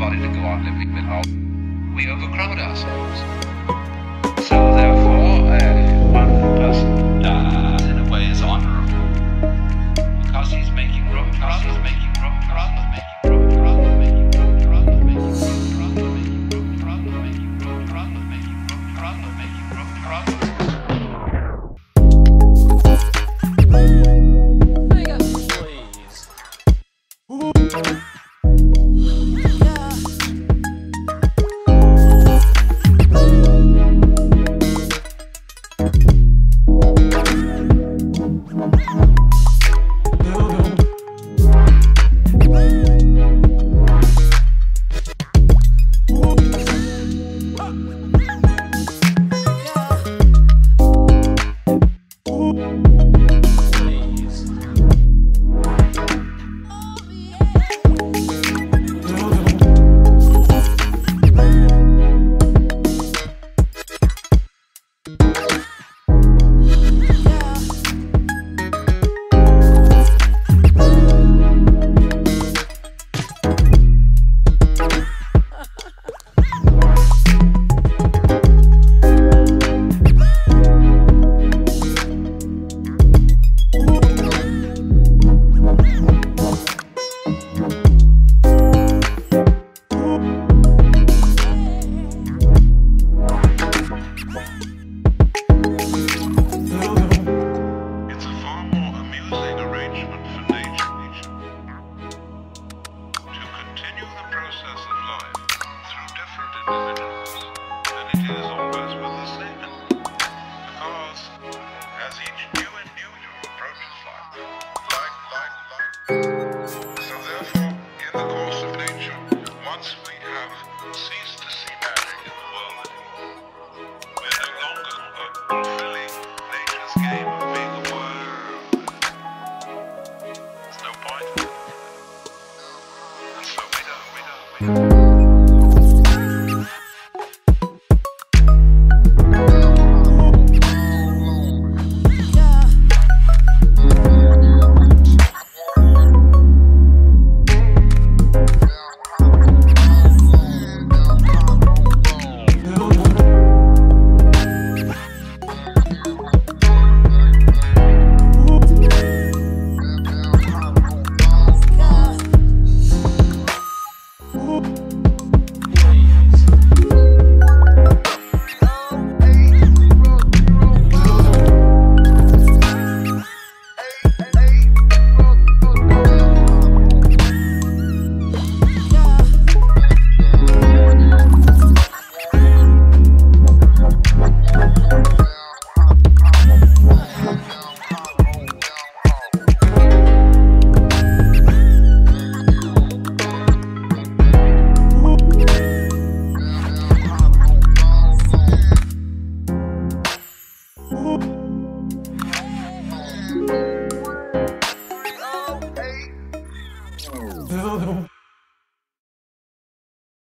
everybody to go on living with all We overcrowd ourselves. So therefore, uh, one person Bye.